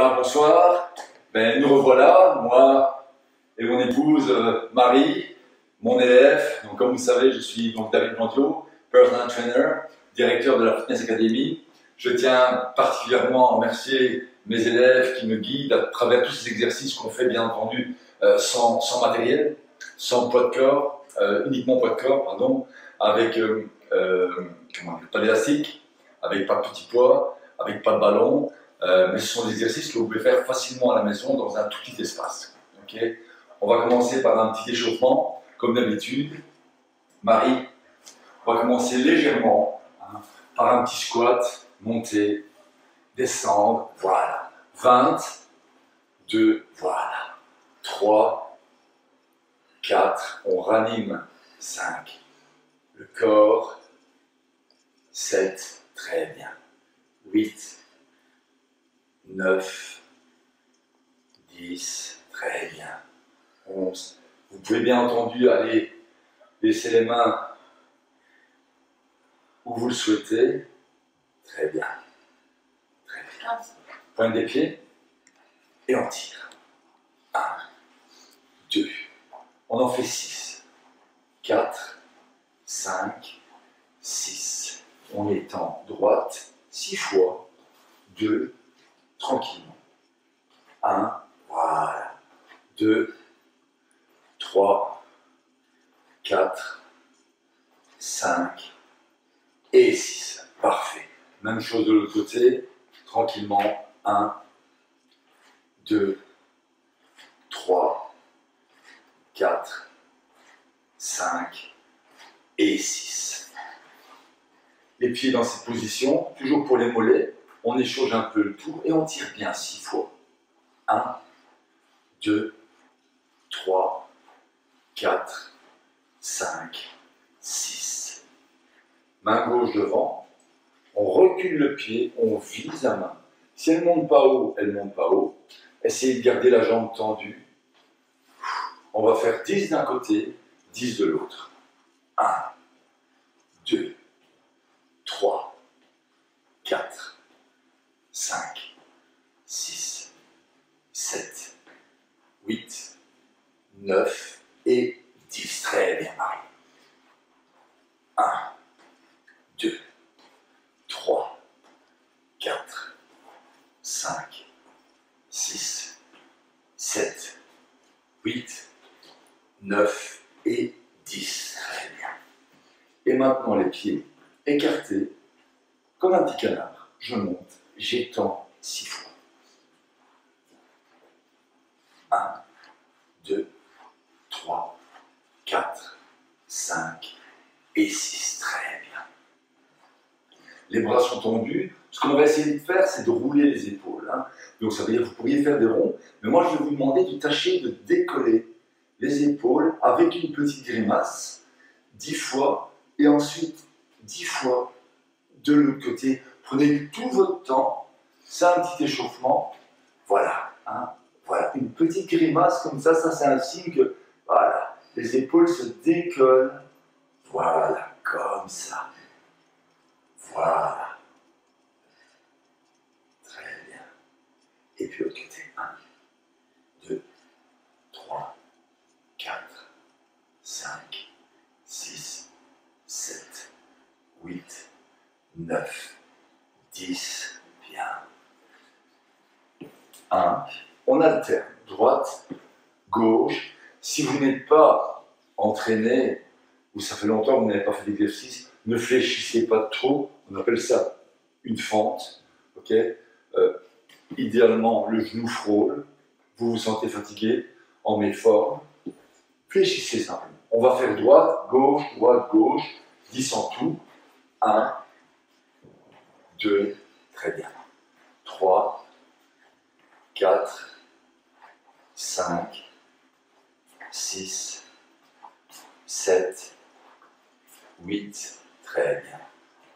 Bonsoir. Ben, nous revoilà, moi et mon épouse euh, Marie, mon élève. Donc, comme vous savez, je suis donc David Blantiot, personal trainer, directeur de la Fitness Academy. Je tiens particulièrement à remercier mes élèves qui me guident à travers tous ces exercices qu'on fait, bien entendu, euh, sans, sans, matériel, sans poids de corps, euh, uniquement poids de corps, pardon, avec pas d'élastique, avec pas de petit poids, avec pas de ballon, mais ce sont des exercices que vous pouvez faire facilement à la maison dans un tout petit espace. on va commencer par un petit échauffement, comme d'habitude. Marie, on va commencer légèrement hein, par un petit squat, monter, descendre, voilà. 20, 2, voilà. 3, 4, on ranime, 5. Le corps, 7, très bien. 8, 9, 10, très bien, 11. Vous pouvez bien entendu aller laisser les mains où vous le souhaitez. Très bien. Très bien. Pointe des pieds et on tire. 1, 2. On en fait 6, 4, 5, 6. On étend droite 6 fois. 2, tranquillement. 1, voilà. 2, 3, 4, 5 et 6. Parfait. Même chose de l'autre côté, tranquillement. 1, 2, 3, 4, 5 et 6. Les pieds dans cette position, toujours pour les mollets on échange un peu le tout et on tire bien six fois. 1, 2, 3, 4, 5, 6. Main gauche devant, on recule le pied, on vise la main. Si elle ne monte pas haut, elle ne monte pas haut. Essayez de garder la jambe tendue. On va faire 10 d'un côté, 10 de l'autre. 1, 2, 3, 4, 5, 6, 7, 8, 9 et 10. Très bien, Marie. 1, 2, 3, 4, 5, 6, 7, 8, 9 et 10. Très bien. Et maintenant les pieds écartés, comme un petit canard. Je monte j'étends six fois. 1, 2, 3, 4, 5 et 6. Très bien. Les bras sont tendus. Ce qu'on va essayer de faire, c'est de rouler les épaules. Hein. Donc ça veut dire que vous pourriez faire des ronds. Mais moi, je vais vous demander de tâcher de décoller les épaules avec une petite grimace, 10 fois, et ensuite 10 fois de l'autre côté Prenez tout votre temps, c'est un petit échauffement, voilà, hein, voilà, une petite grimace comme ça, ça c'est un signe que, les épaules se décollent, voilà, comme ça, voilà, très bien, et puis l'autre côté, 1, 2, 3, 4, 5, 6, 7, 8, 9, 10, bien. 1. On alterne, droite, gauche. Si vous n'êtes pas entraîné, ou ça fait longtemps que vous n'avez pas fait d'exercice, ne fléchissez pas trop. On appelle ça une fente. ok? Euh, idéalement, le genou frôle. Vous vous sentez fatigué, en méforme. Fléchissez simplement. On va faire droite, gauche, droite, gauche, 10 en tout. 1, 2, très bien. 3, 4, 5, 6, 7, 8, très bien.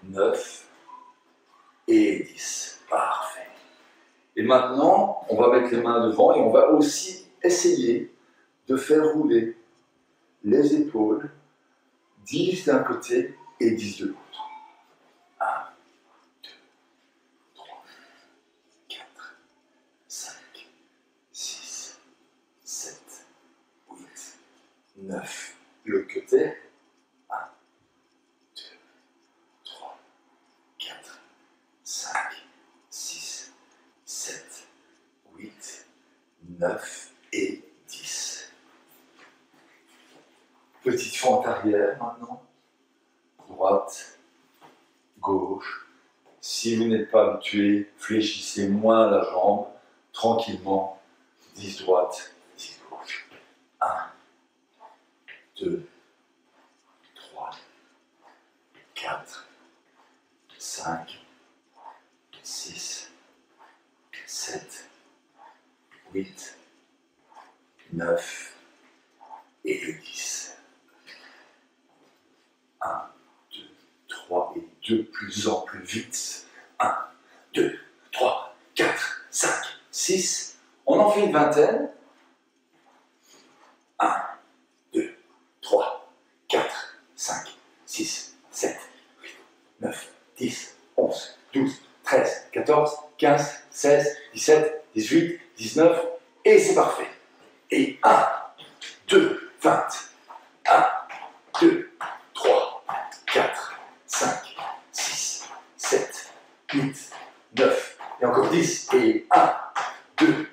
9 et 10. Parfait. Et maintenant, on va mettre les mains devant et on va aussi essayer de faire rouler les épaules 10 d'un côté et 10 de l'autre. 5, 9. Le côté. 1, 2, 3, 4, 5, 6, 7, 8, 9 et 10. Petite fente arrière maintenant. Droite, gauche. Si vous habitué, fléchissez moins la jambe, tranquillement. 10 droite, 10 gauche. 1, 2, 3, 4, 5, 6, 7, 8, 9 et 10. 1, 2, 3 et de plus en plus vite. 1, 2, 3, 4, 5, 6. On en fait une vingtaine. 1, 2, 3, 4, 5, 6, 7, 8, 9, 10, 11, 12, 13, 14, 15, 16, 17, 18, 19, et c'est parfait. Et 1, 2, 20, 1, 2, 3, 4, 5, 6, 7, 8, 9, et encore 10, et 1, 2, 3, 4,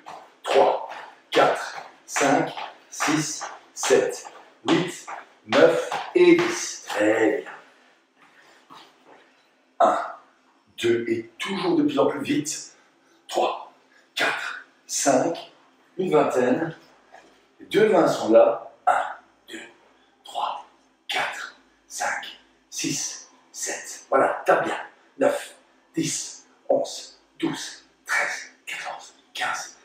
5, 6, 7, 8, 9 et 10. Très bien. 1, 2 et toujours de plus en plus vite. 3, 4, 5, une vingtaine. Deux mains sont là. 1, 2, 3, 4, 5, 6, 7. Voilà, tape bien. 9, 10, 11, 12, 13, 14, 15,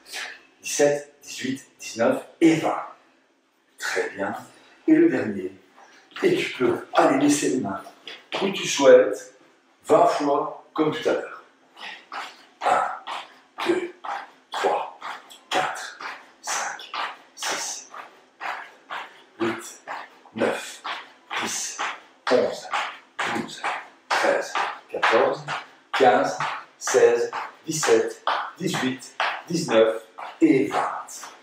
17, 18, 19 et 20. Très bien. Et le dernier. Et tu peux aller laisser les mains où tu souhaites, 20 fois comme tout à l'heure. 1, 2, 3, 4, 5, 6, 8, 9, 10, 11, 12, 13, 14, 15, 16, 17, 18, 19 et 20.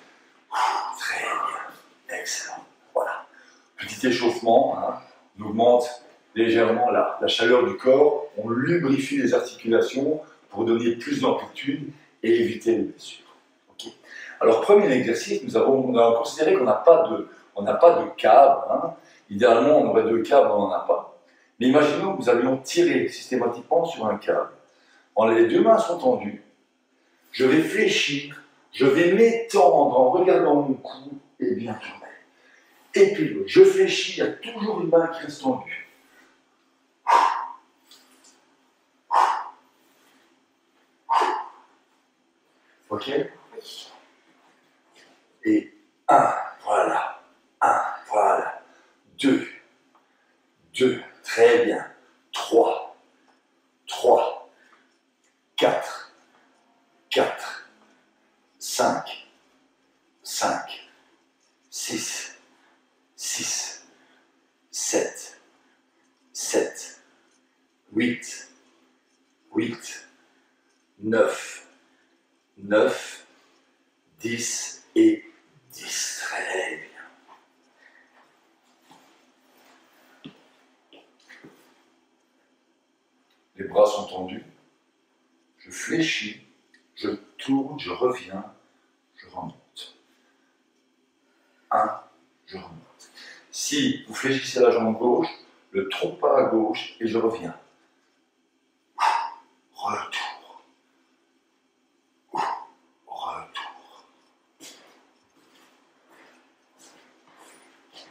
Excellent. Voilà. Petit échauffement. Hein. On augmente légèrement la, chaleur du corps. On lubrifie les articulations pour donner plus d'amplitude et éviter les blessures. Alors, premier exercice, nous avons considéré qu'on n'a pas de, câble. hein. Idéalement, on aurait deux câbles, on n'en a pas. Mais imaginons que nous allions tirer systématiquement sur un câble. Les deux mains sont tendues. Je vais fléchir, je vais m'étendre en regardant mon cou et bien et puis l'autre. Je fléchis, il y a toujours une main qui reste tendue. Ok? Et 1, voilà. 1, voilà. 2, 2, très bien. 3,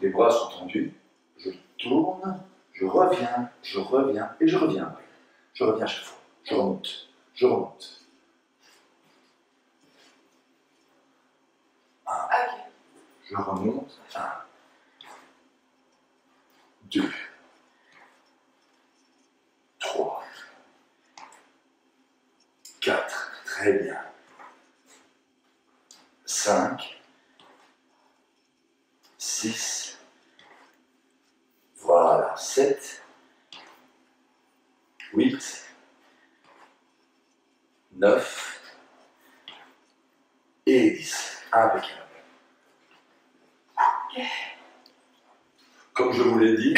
Les bras sont tendus. Je tourne, je reviens, je reviens et je reviens. Je reviens à chaque fois. Je remonte, je remonte. Ok. Je remonte. 1, 2, 3, 4, très bien. 5, 6, voilà, 7, 8, 9 et 10. Impeccable. comme je vous l'ai dit,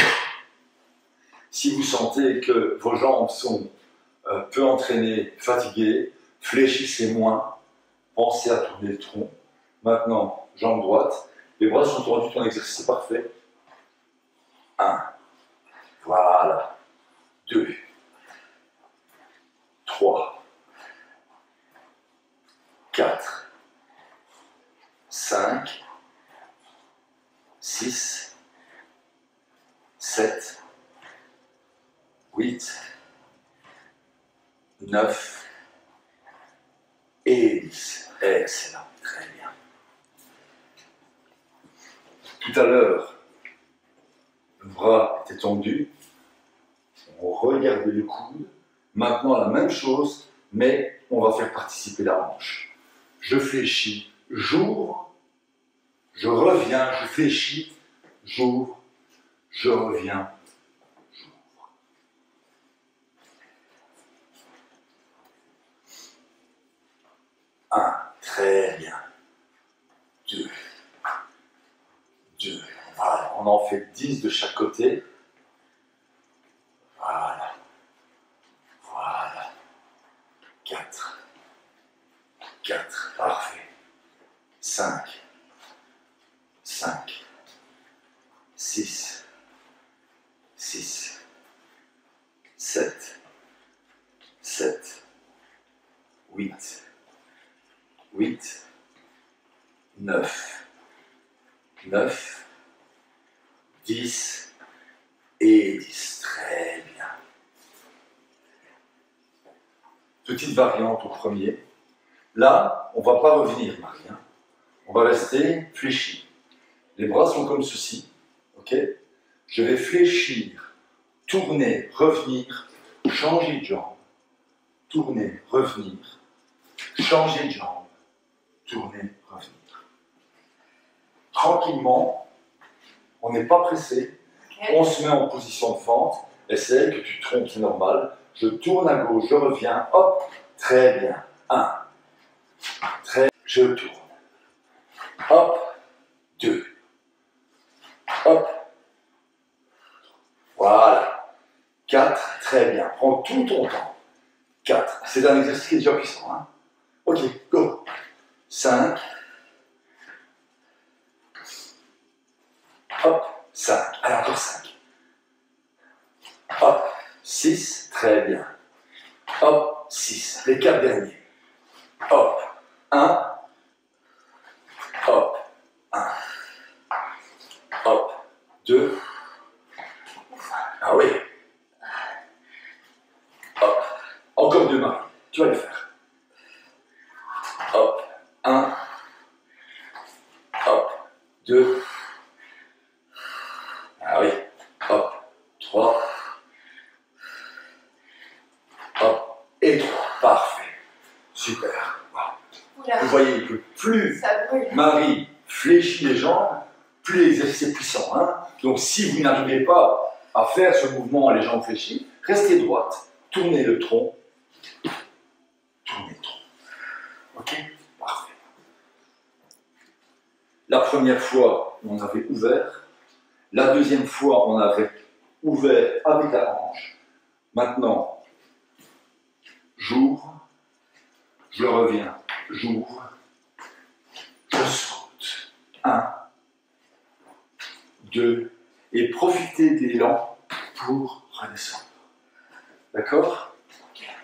si vous sentez que vos jambes sont euh, peu entraînées, fatiguées, fléchissez moins, pensez à tourner le tronc. Maintenant, jambe droite, les bras sont tendus, ton exercice est parfait. 1, voilà, 2, 3, 4, 5, 6, 7, 8, 9 et 10. Excellent, très bien. Tout à l'heure, le bras était tendu, on regardait le coude. Maintenant, la même chose, mais on va faire participer la hanche. Je fléchis, j'ouvre, je reviens, je fléchis, j'ouvre, je reviens, j'ouvre. Un, très bien. Deux, deux. Voilà, on en fait dix de chaque côté. revenir, Marie. Hein. On va rester fléchi. Les bras sont comme ceci. OK? Je vais fléchir, tourner, revenir, changer de jambe. Tourner, revenir, changer de jambe. Tourner, revenir. Tranquillement, on n'est pas pressé. On se met en position de fente. Essaye que tu te trompes, c'est normal. Je tourne à gauche, je reviens. Hop, très bien. 1. Je tourne. Hop. Deux. Hop. Voilà. Quatre. Très bien. Prends tout ton temps. Quatre. C'est un exercice qui est déjà puissant. Hein ok, go. Cinq. Hop. Cinq. Allez, encore cinq. Hop. Six. Très bien. Hop. Six. Les quatre derniers. Hop. Un. Hop. Un. Hop. Deux. Ah oui. Hop. Encore deux mains. Tu vas le faire. Hop. Un. Hop. Deux. Ah oui. Hop. Trois. Hop. Et trois. Parfait. Super. Wow. Oula, Vous voyez que plus ça brûle. Marie fléchit les jambes, plus l'exercice est puissant. Hein Donc si vous n'arrivez pas à faire ce mouvement les jambes fléchies, restez droite. Tournez le tronc. Tournez le tronc. Ok? Parfait. La première fois, on avait ouvert. La deuxième fois, on avait ouvert avec la hanche. Maintenant, j'ouvre, je reviens, j'ouvre, je saute. Un, deux, et profitez de l'élan pour redescendre. D'accord?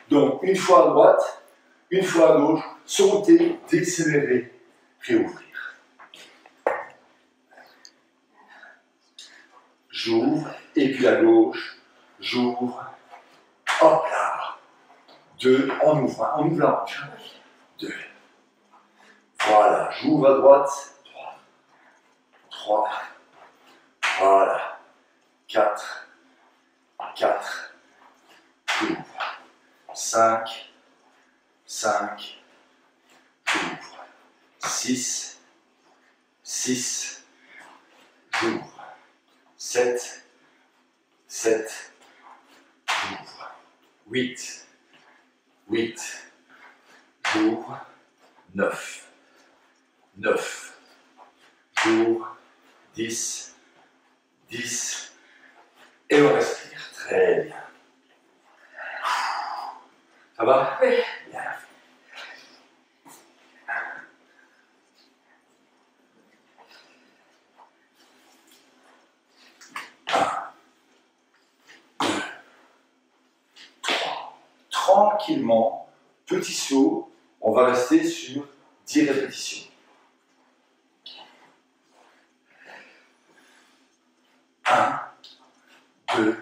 Donc, une fois à droite, une fois à gauche, sautez, décélérer, réouvrir. J'ouvre, et puis à gauche, j'ouvre, hop là. Deux, on ouvre, hein, on ouvre la hanche. hein. Deux. Voilà, j'ouvre à droite. 3. 3. Voilà. 4. 4. J'ouvre. 5. 5. J'ouvre. 6. 6. J'ouvre. 7. 7. J'ouvre. 8. 8. J'ouvre. 9. 9. J'ouvre. 10. 10. Et on respire. Très bien. Ça va? Oui. Bien. Tranquillement, petit saut, on va rester sur 10 répétitions. 1, 2,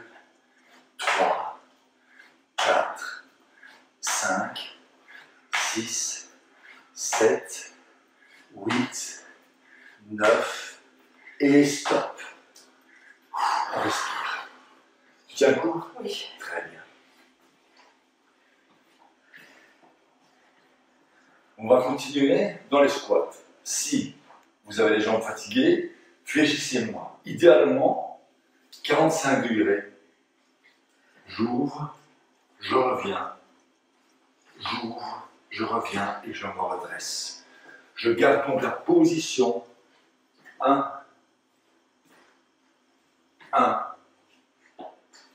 3, 4, 5, 6, 7, 8, 9, et stop. On respire. Tu tiens le coup Oui. Très bien. On va continuer dans les squats. Si vous avez les jambes fatiguées, fléchissez moins. Idéalement, 45 degrés. J'ouvre, je reviens. J'ouvre, je reviens et je me redresse. Je garde donc la position 1, 1,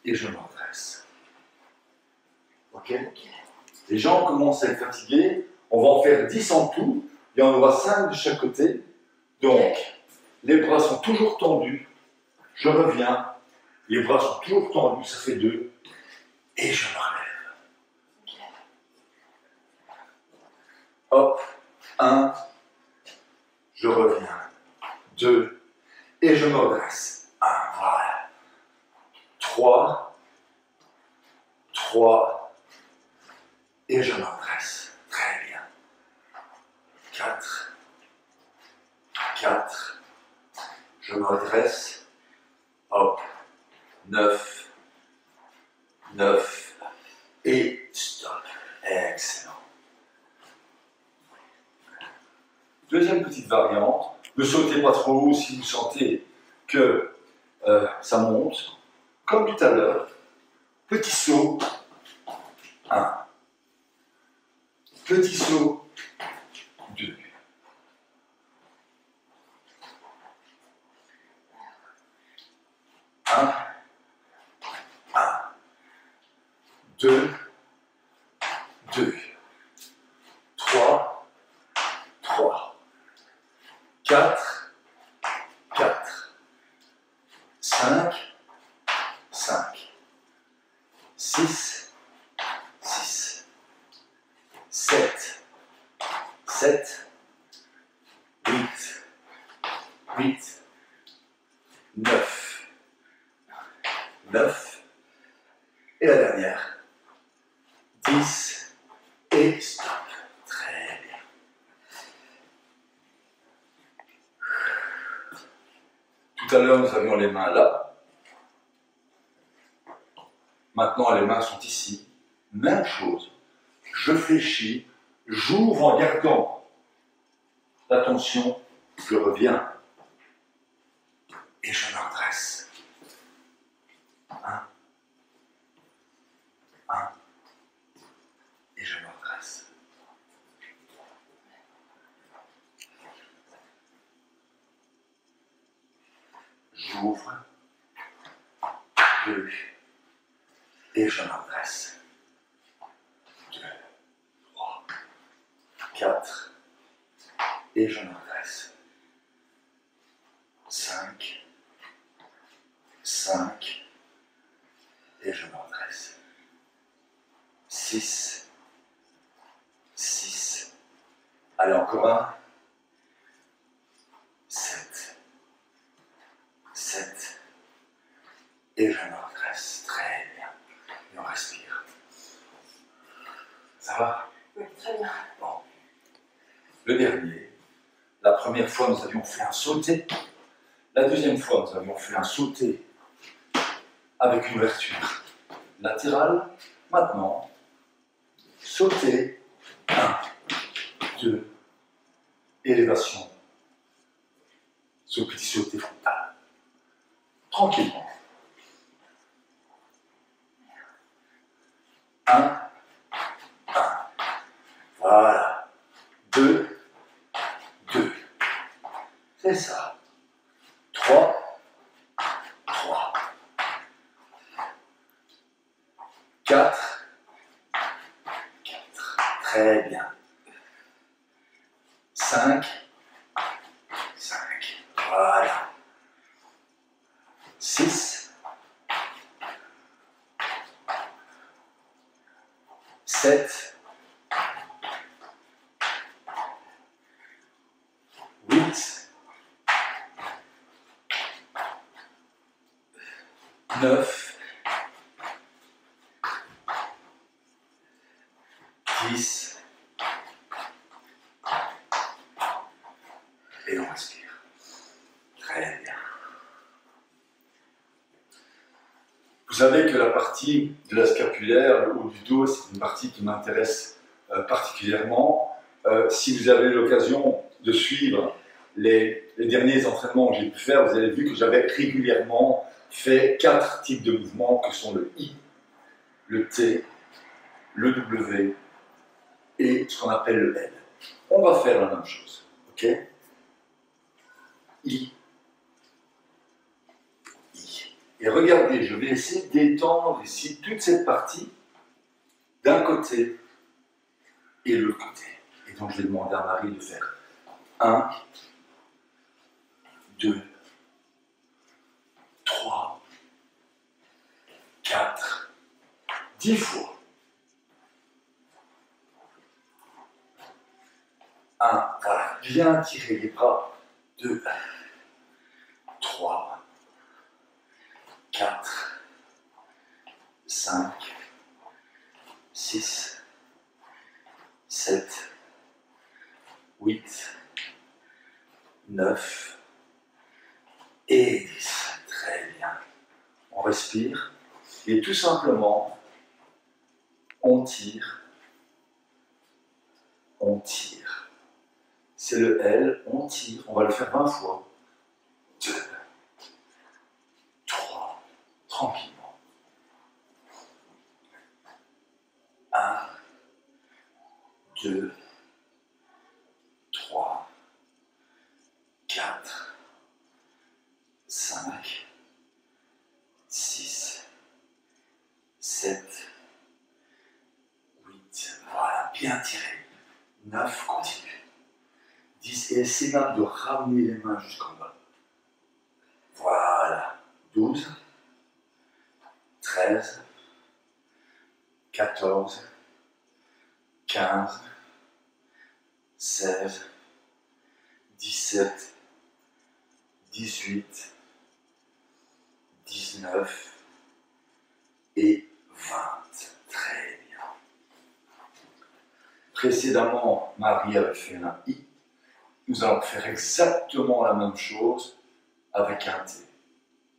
et je me redresse. Ok Les jambes commencent à être fatiguées. On va en faire 10 en tout. Il y en aura 5 de chaque côté. Donc, les bras sont toujours tendus. Je reviens. Les bras sont toujours tendus. Ça fait 2. Et je me relève. Hop. 1. Je reviens. 2. Et je me redresse. 1. Voilà. 3. 3. Et je me redresse. Très bien. 4. 4. Je me redresse. Hop. 9. 9. Et stop. Excellent. Deuxième petite variante. Ne sautez si vous sentez que euh, ça monte. Comme tout à l'heure. Petit saut. 1. Petit saut. 2. Un. Un. Deux. Deux. Trois. Trois. Quatre. Quatre. Cinq. Cinq. Six. Six. Sept. Sept. Huit. Huit. Neuf. Neuf. Et la dernière. Dix. Et stop. Très bien. Tout à l'heure, nous avions les mains là. Maintenant, les mains sont ici. Même chose. Je fléchis, j'ouvre en gardant l'attention, je reviens et je me redresse. Un, un, et je me redresse. J'ouvre, deux, et je me redresse. Deux, trois, quatre, et je me redresse. Cinq, cinq, et je me redresse. Six, six, allez encore un. Sept, sept, et je me redresse. Très bien. Et on respire. Ça va Oui, très bien. Bon. Le dernier, la première fois, nous avions fait un sauté. La deuxième fois, nous avions fait un sauté avec une ouverture latérale. Maintenant, sauter. 1, 2, élévation. Ce petit sauté frontal. Tranquillement. 1, 1. Voilà. C'est ça. 3, 3. 4, 4. Très bien. 5, 5. Voilà. 6, 7, 8, 9, 10, et on respire. Très bien. Vous savez que la partie de la scapulaire, le haut du dos, c'est une partie qui m'intéresse euh, particulièrement. Euh, si vous avez l'occasion de suivre les, les derniers entraînements que j'ai pu faire, vous avez vu que j'avais régulièrement fait quatre types de mouvements que sont le I, le T, le W et ce qu'on appelle le L. On va faire la même chose. ok? I. I. Et regardez, je vais essayer d'étendre ici toute cette partie d'un côté et l'autre côté. Et donc je vais demander à Marie de faire 1, 2, 3, 4, 10 fois. 1, voilà, bien tirer les bras. 2, 3, 4, 5, 6, 7, 8, 9 et 10. Très bien. On respire et tout simplement, on tire, on tire. C'est le L, on tire, on va le faire 20 fois. 2, 3, tranquillement. 1, 2, 3, 4, 5, 6, 7, 8. Voilà, bien tiré. 9, continue. 10, et même de ramener les mains jusqu'en bas. Voilà. 12, 13, 14, 15, 16, 17, 18, 19 et 20. Très bien. Précédemment, Marie avait fait un I. Nous allons faire exactement la même chose avec un T.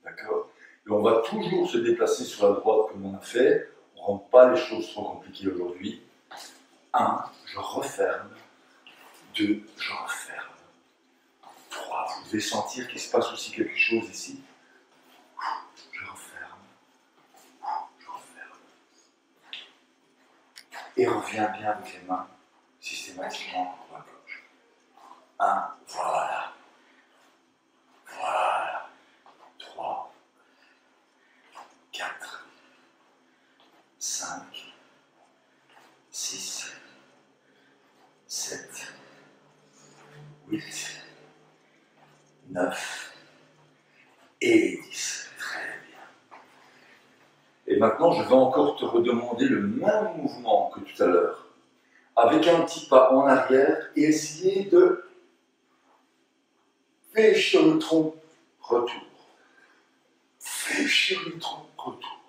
D'accord? Et on va toujours se déplacer sur la droite comme on a fait. On ne rend pas les choses trop compliquées aujourd'hui. 1, je referme. 2, je referme. 3, vous devez sentir qu'il se passe aussi quelque chose ici. Je referme. Je referme. Et reviens bien avec les mains systématiquement. 1, voilà. Voilà. 3, 4, 5, 6, 7, 8, 9 et 10. Très bien. Et maintenant, je vais encore te redemander le même mouvement que tout à l'heure, avec un petit pas en arrière et essayer de fléchir le tronc, retour. Fléchir le tronc, retour.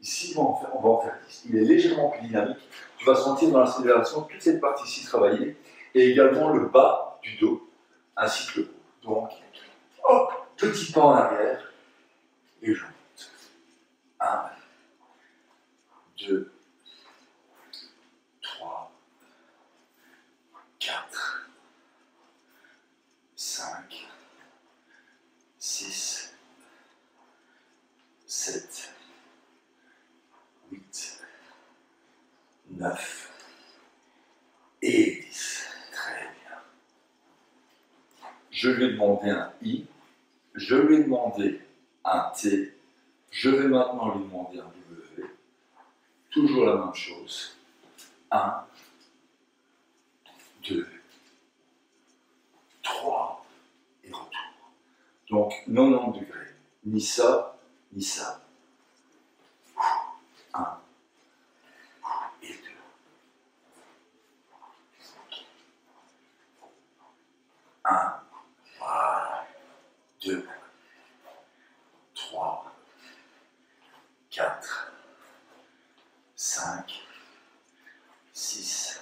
Ici, on va en faire, on va faire 10. Il est légèrement plus dynamique. Tu vas sentir dans l'accélération toute cette partie-ci travailler et également le bas du dos ainsi que le haut. Donc, hop, petit pas en arrière et je monte. 1, 2, 7, 8, 9 et 10. Très bien. Je lui ai demandé un I, je lui ai demandé un T, je vais maintenant lui demander un W. Toujours la même chose. 1, 2, 3 et retour. Donc 90 degrés. Ni ça, ni ça. 1 et 2. 1, voilà. 2, 3, 4, 5, 6,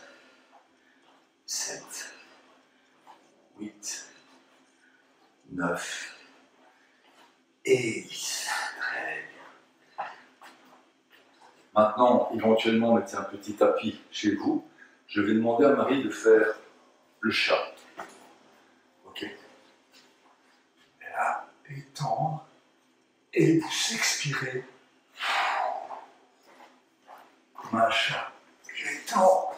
7, 8, 9 et 10. Très bien. Maintenant, éventuellement, mettez un petit tapis chez vous. Je vais demander à Marie de faire le chat. Ok Et là, étendre et vous expirez comme un chat. J'étends.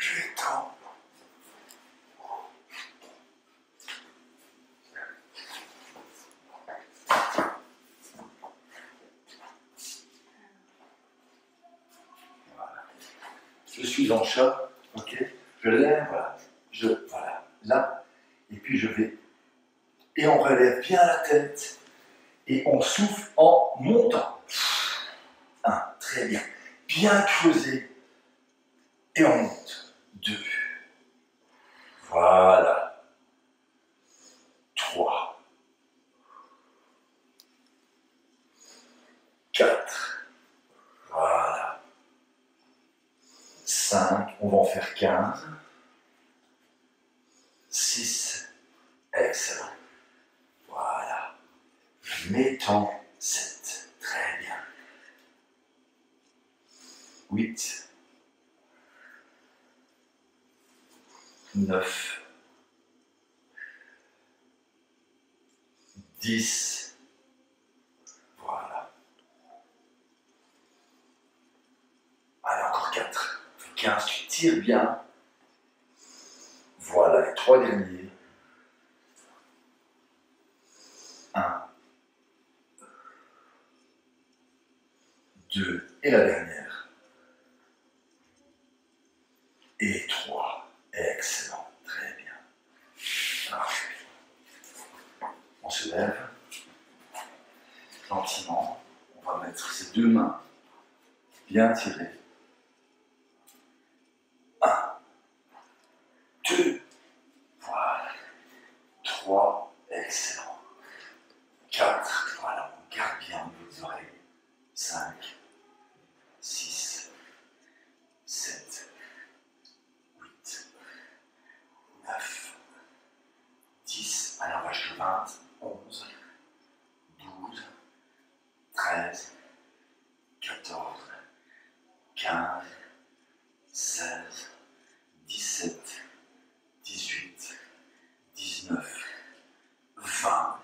J'étends. Voilà. Je suis en chat, ok Je lève, voilà. Je, voilà, là. Et puis je vais. Et on relève bien la tête. Et on souffle en montant. Un, très bien. Bien creusé. Et on monte. Deux. Voilà. Trois. Quatre. Voilà. 5, on va en faire 15. 6, excellent. Voilà. Mettons 7, très bien. 8, 9, 10, voilà. Allez, encore 4. 15, tu tires bien. Voilà, les trois derniers. 1, 2, et la dernière. Et 3. Excellent, très bien. Parfait. On se lève. Gentiment, on va mettre ses deux mains bien tirées. 1, 2, voilà. 3, excellent. 4, voilà, on garde bien vos oreilles. 5, 6, 7, 8, 9, 10, alors on va jusqu'à 20, 11, 12, 13, 14, 15, 16, 17, 18, 19, 20.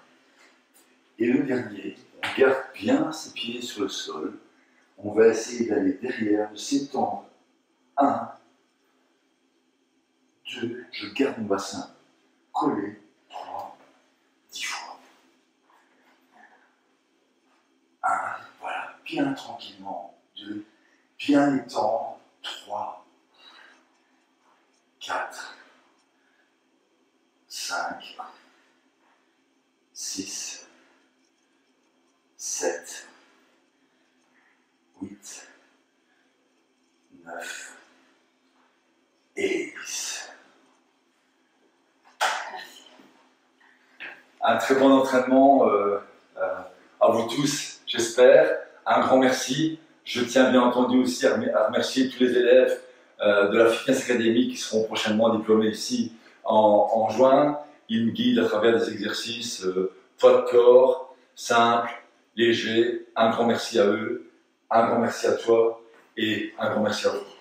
Et le dernier, on garde bien ses pieds sur le sol. On va essayer d'aller derrière, de s'étendre. 1, 2, je garde mon bassin collé. 3, 10 fois. 1, voilà, bien tranquillement. 2, bien étendre. 3, 4, 5, 6, 7, 8, 9 et 10. Un très bon entraînement euh, euh, à vous tous, j'espère. Un grand merci. Je tiens bien entendu aussi à remer- à remercier tous les élèves euh, de la Fitness Academy qui seront prochainement diplômés ici en, en juin. Ils nous guident à travers des exercices euh, poids de corps, simples, légers. Un grand merci à eux, un grand merci à toi et un grand merci à vous.